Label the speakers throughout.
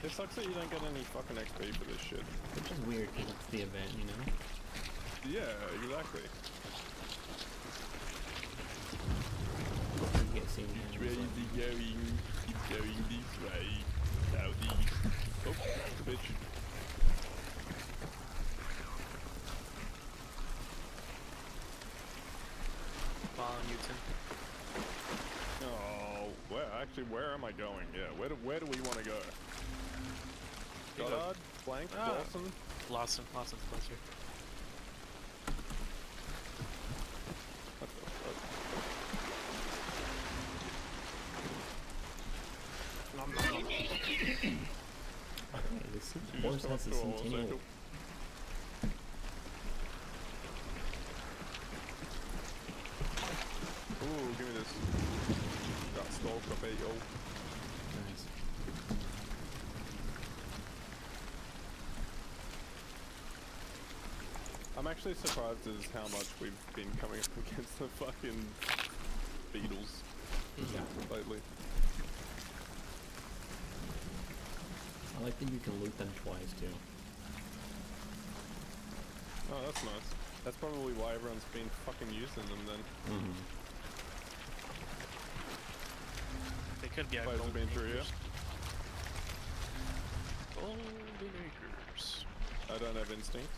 Speaker 1: Templar over here. It sucks that you don't get any fucking XP for this shit.
Speaker 2: Which is weird because it's the event, you know?
Speaker 1: Yeah, exactly.
Speaker 2: You get seen
Speaker 1: Which way is going? He's going this way. Southeast. Oh, the bitch.
Speaker 3: While on Newton.
Speaker 1: Oh, where actually? Where am I going? Yeah, where do where do we want to go?
Speaker 3: You go-
Speaker 1: Godard, Blanc,
Speaker 3: Ah.
Speaker 1: Dawson.
Speaker 3: Lawson. Lawson's closer.
Speaker 1: What the fuck?
Speaker 3: Nom, nom, nom.
Speaker 2: Hey, this
Speaker 1: You
Speaker 2: horse
Speaker 1: just come up
Speaker 2: has a
Speaker 1: to a horse,
Speaker 2: centennial.
Speaker 1: Angel. Ooh, give me this. Got stole cabello.
Speaker 2: Nice.
Speaker 1: I'm actually surprised is how much we've been coming up against the fucking beetles
Speaker 2: Yeah.
Speaker 1: lately.
Speaker 2: I like that you can loot them twice too.
Speaker 1: Oh, that's nice. That's probably why everyone's been fucking using them then.
Speaker 2: Mm-hmm.
Speaker 3: They could be our
Speaker 1: Players have
Speaker 3: golden
Speaker 1: been through here.
Speaker 3: acres. Golden acres.
Speaker 1: I don't have instinct.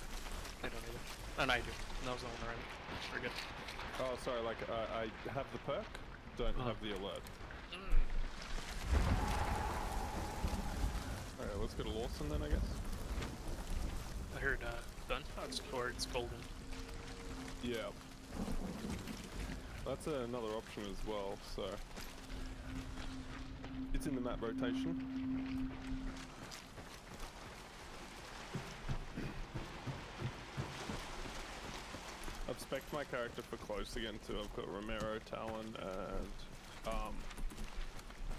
Speaker 3: I don't either. And I do. That was the one already. We're good.
Speaker 1: Oh, sorry, like, uh, I have the perk, don't
Speaker 3: Oh.
Speaker 1: have the alert. Alright, let's go to Lawson then, I guess.
Speaker 3: I heard uh, gunshots towards golden.
Speaker 1: Yeah. That's another option as well, so. It's in the map rotation. I've spec my character for close again too. I've got Romero, Talon, and um,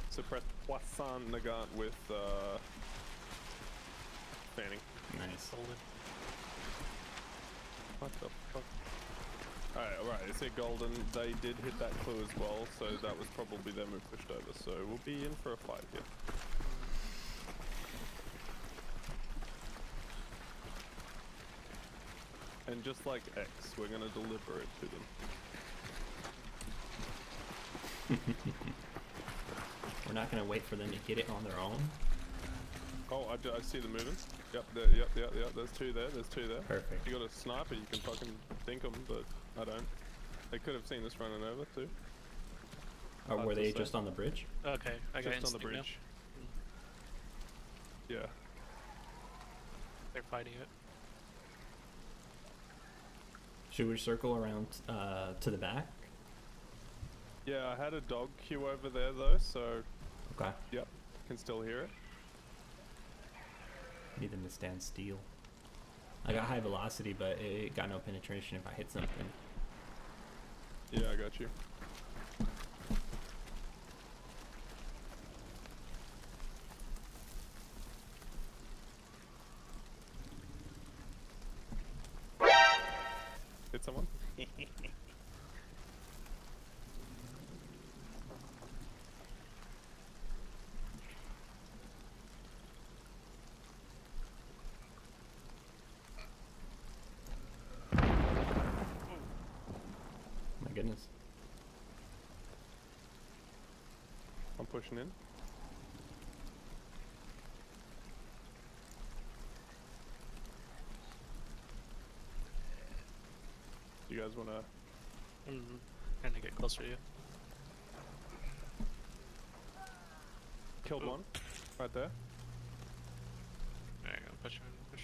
Speaker 1: suppressed Poisson Nagant with uh, Fanning.
Speaker 2: Nice.
Speaker 3: Golden.
Speaker 1: What the fuck? Alright, alright, it's a golden. They did hit that clue as well, so that was probably them who pushed over, so we'll be in for a fight here. And just like X, we're gonna deliver it to them.
Speaker 2: We're not gonna wait for them to get it on their own.
Speaker 1: Oh, I, do- I see the moving. Yep, there, yep, yep, yep, there's two there, there's two there.
Speaker 2: Perfect.
Speaker 1: You got a sniper, you can fucking think them, but I don't. They could have seen us running over too.
Speaker 2: Or
Speaker 1: Hard
Speaker 2: were they
Speaker 1: say.
Speaker 2: just on the bridge?
Speaker 3: Okay, I got
Speaker 1: Just on the
Speaker 3: instinct now.
Speaker 1: bridge. Yeah.
Speaker 3: They're fighting it.
Speaker 2: Should we circle around uh, to the back?
Speaker 1: Yeah, I had a dog queue over there though, so
Speaker 2: Okay.
Speaker 1: yep, can still hear it.
Speaker 2: Need them to stand still. I got high velocity, but it got no penetration if I hit something.
Speaker 1: Yeah, I got you.
Speaker 2: Goodness.
Speaker 1: I'm pushing in. You guys wanna
Speaker 3: Mm-hmm. Trying to get closer to you.
Speaker 1: killed
Speaker 3: Ooh.
Speaker 1: one? Right there.
Speaker 3: There you go. Push him. Push.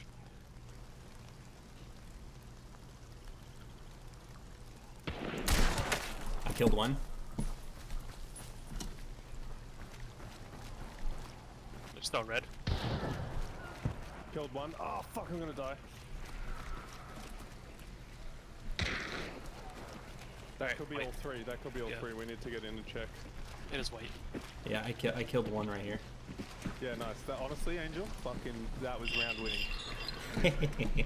Speaker 2: I killed one.
Speaker 3: They're still red.
Speaker 1: Killed one. Oh fuck, I'm gonna die.
Speaker 3: Alright,
Speaker 1: Could be
Speaker 3: white.
Speaker 1: all three. That could be all
Speaker 3: Yeah.
Speaker 1: three. We need to get in and check.
Speaker 3: It is white.
Speaker 2: Yeah, I, ki- I killed one right here.
Speaker 1: Yeah, nice. That honestly, Angel, fucking, that was round winning.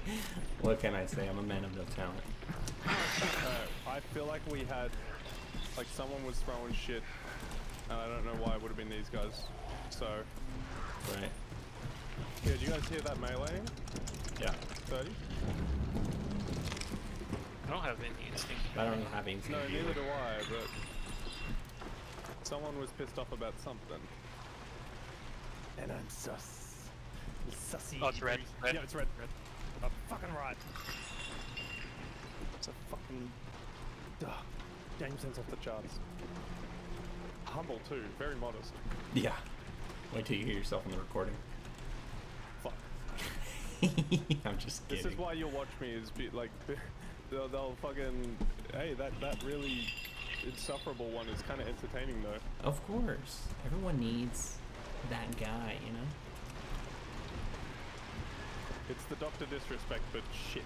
Speaker 2: what can I say? I'm a man of no talent.
Speaker 1: Uh, I feel like we had, like, someone was throwing shit, and I don't know why it would have been these guys. So,
Speaker 2: Right.
Speaker 1: Yeah, did you guys hear that melee?
Speaker 2: Yeah.
Speaker 1: 30?
Speaker 3: I don't have any instinct.
Speaker 2: I don't have instinct.
Speaker 1: No,
Speaker 2: either.
Speaker 1: neither do I, but someone was pissed off about something. And I'm sus. Sussy.
Speaker 3: Oh, it's red. red.
Speaker 1: Yeah, it's red. Red. I'm fucking right. It's a fucking. Duh. Game sense off the charts. Humble too, very modest.
Speaker 2: Yeah. Wait till you hear yourself on the recording.
Speaker 1: Fuck.
Speaker 2: I'm just
Speaker 1: This is why you'll watch me is be like they'll, they'll fucking hey that that really insufferable one is kind of entertaining though.
Speaker 2: Of course. Everyone needs that guy, you know?
Speaker 1: It's the Doctor Disrespect, but shit.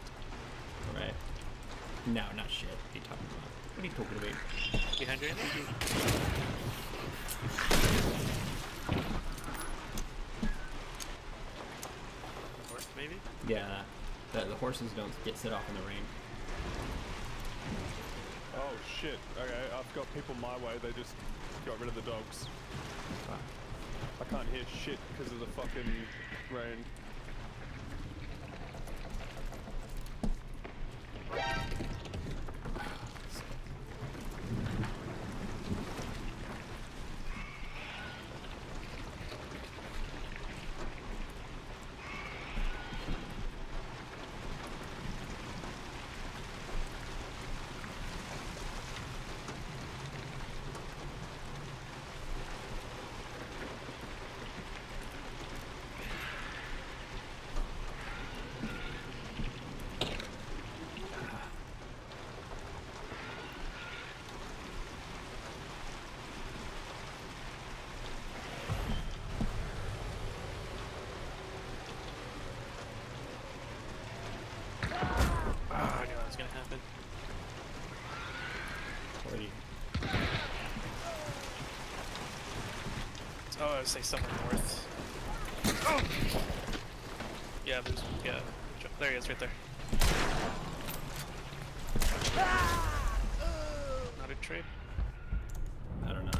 Speaker 2: Right. No, not shit. What are you talking about? What are you talking about?
Speaker 3: Behind you. Horse, maybe?
Speaker 2: Yeah. The, the horses don't get set off in the rain.
Speaker 1: Shit. Okay, I've got people my way. They just got rid of the dogs. I can't hear shit because of the fucking rain.
Speaker 3: Oh, I knew that was gonna happen.
Speaker 2: You,
Speaker 3: Oh, I would say somewhere north. Oh! Yeah, there's yeah. There he is, right there. Not a trade.
Speaker 2: I don't know.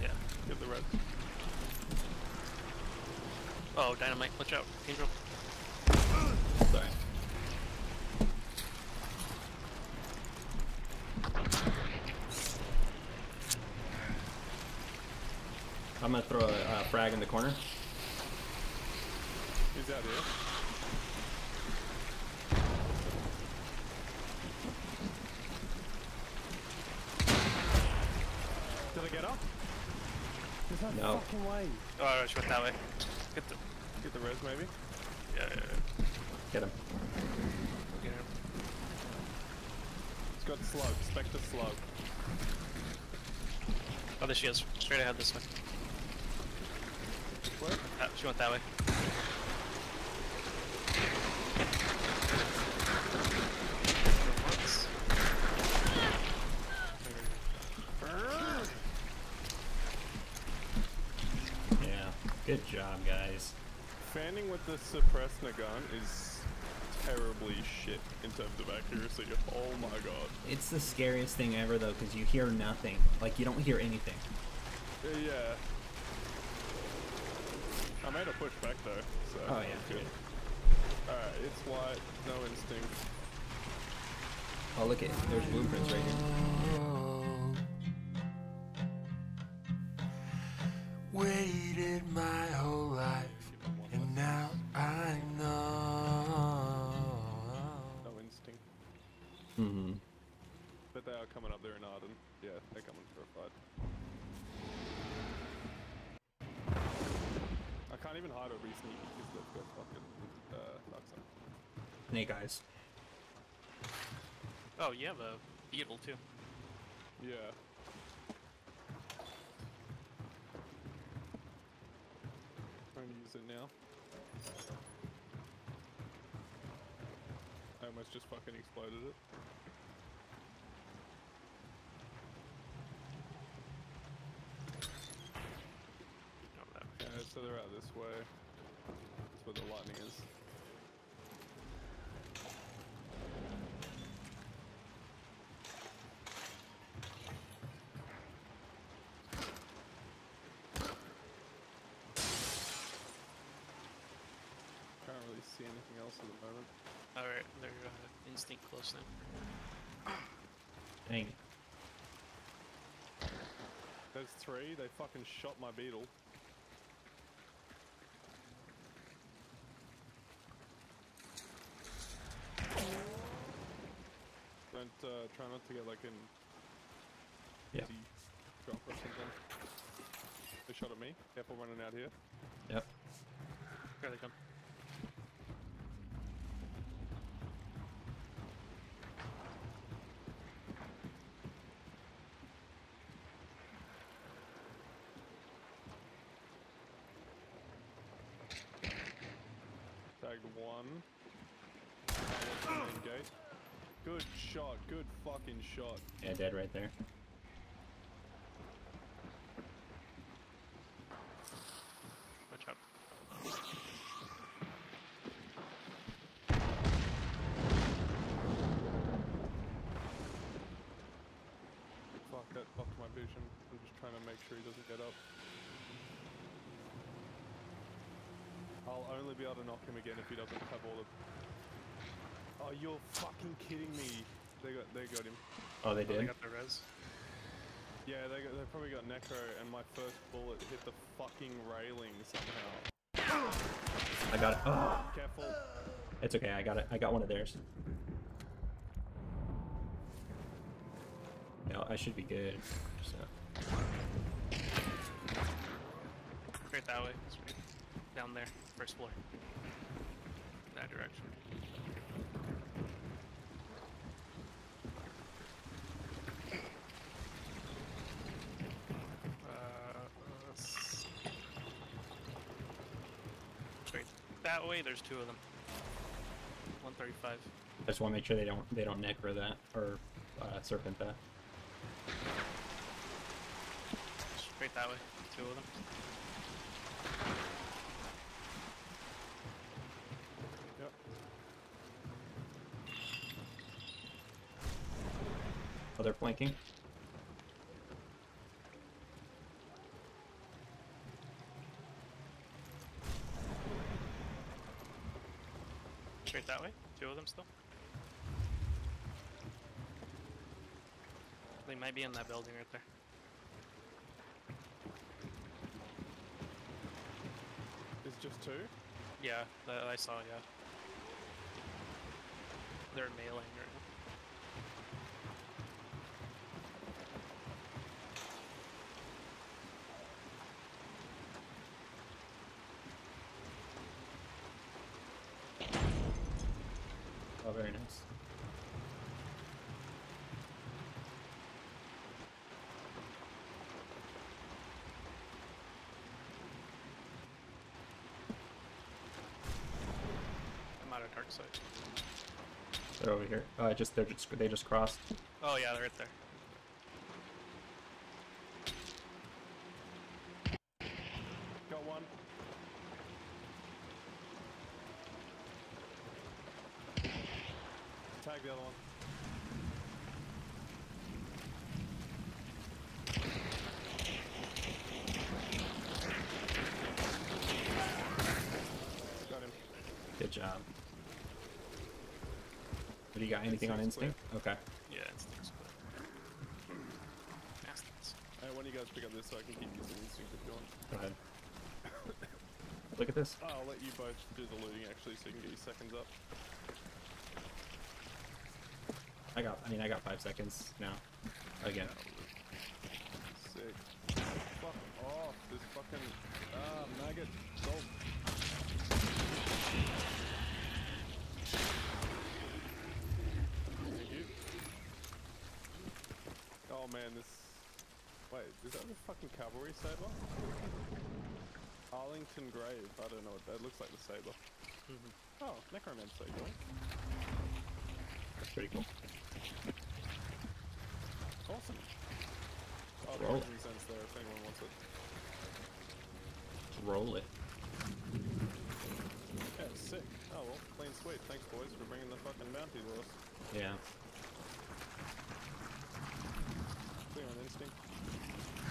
Speaker 3: Yeah.
Speaker 1: Get the red.
Speaker 3: Oh, dynamite! Watch out, Angel.
Speaker 2: Sorry. I'm gonna throw a uh, frag in the corner.
Speaker 1: He's that here. Did I get up? There's no,
Speaker 2: No.
Speaker 1: fucking way.
Speaker 3: Oh, she went that way. Get the.
Speaker 1: Get the res maybe.
Speaker 3: Yeah, yeah, yeah.
Speaker 2: Get him.
Speaker 3: Get him.
Speaker 1: It's got slug. Spectre slug.
Speaker 3: Oh, there she is. Straight ahead this way.
Speaker 1: What?
Speaker 3: Ah, she went that way. Once.
Speaker 2: Yeah. Good job, guys.
Speaker 1: Fanning with the suppressed Nagant is terribly shit in terms of accuracy. Oh my god.
Speaker 2: It's the scariest thing ever, though, because you hear nothing. Like, you don't hear anything.
Speaker 1: Uh, yeah. I made a push back though, so.
Speaker 2: Oh, yeah.
Speaker 1: it's good. Alright, it's white, no instinct.
Speaker 2: Oh, look at There's blueprints right here.
Speaker 4: Waited my
Speaker 1: fucking uh,
Speaker 2: Snake eyes.
Speaker 3: Oh, you have a beetle too.
Speaker 1: Yeah. Trying to use it now. I almost just fucking exploded it. Yeah, so they're out this way. Anything else at the moment.
Speaker 3: Alright, they're uh, instinct close now.
Speaker 2: Dang.
Speaker 1: There's three. They fucking shot my beetle. Don't uh, try not to get like in
Speaker 2: Yeah.
Speaker 1: drop or something. They shot at me. Careful running out here.
Speaker 2: Yep.
Speaker 3: Here they come.
Speaker 1: Tagged one. Good shot. Good fucking shot.
Speaker 2: Yeah, dead right there.
Speaker 3: Watch out.
Speaker 1: Fuck, that fucked my vision. I'm just trying to make sure he doesn't get up. I'll only be able to knock him again if he doesn't have all the... Oh, you're fucking kidding me. They got, they got him.
Speaker 2: Oh, they
Speaker 3: Oh, they
Speaker 2: did?
Speaker 3: got the res.
Speaker 1: Yeah, they, got, they probably got Necro, and my first bullet hit the fucking railing somehow.
Speaker 2: I got it. Oh,
Speaker 1: Careful.
Speaker 2: it's okay. I got it. I got one of theirs. Yeah, I should be good. So.
Speaker 3: Right that way. Sweet. Down there. First floor. That direction. Uh, Wait, that way there's two of them. 135.
Speaker 2: I just want to make sure they don't they don't necro that or uh, serpent that.
Speaker 3: Straight that way. Two of them.
Speaker 1: Yep.
Speaker 2: Oh, they're flanking.
Speaker 3: Straight that way. Two of them still. They might be in that building right there.
Speaker 1: It's just two?
Speaker 3: Yeah, that I saw. Yeah, they're mailing right now.
Speaker 2: Oh, very nice.
Speaker 3: I'm out of dark sight.
Speaker 2: They're over here. Uh, just they're just they just crossed.
Speaker 3: Oh yeah, they're right there.
Speaker 1: Got one. Tag the other one. Got him.
Speaker 2: Good job. What do you got? Anything on
Speaker 1: Instinct's
Speaker 2: instinct? Okay.
Speaker 3: Yeah, instincts. But... Bastards.
Speaker 1: Hey, why don't you guys pick up this so I can keep using instinct if you want?
Speaker 2: Go ahead. Look at this.
Speaker 1: I'll let you both do the looting actually so you can get your seconds up.
Speaker 2: I got. I mean, I got five seconds now. Again.
Speaker 1: Sick. Fuck off, this fucking ah maggot. Go. Thank you. Oh man, this. Wait, is that the fucking cavalry saber? Arlington Grave. I don't know what that looks like. The saber.
Speaker 3: Mhm.
Speaker 1: Oh, necromancer.
Speaker 2: That's pretty cool.
Speaker 1: Awesome. Oh,
Speaker 2: Roll.
Speaker 1: there is incense there if anyone wants it.
Speaker 2: roll it.
Speaker 1: Yeah, sick. Oh well, clean sweep. Thanks, boys, for bringing the fucking bounty to us.
Speaker 2: Yeah.
Speaker 1: Clear on instinct.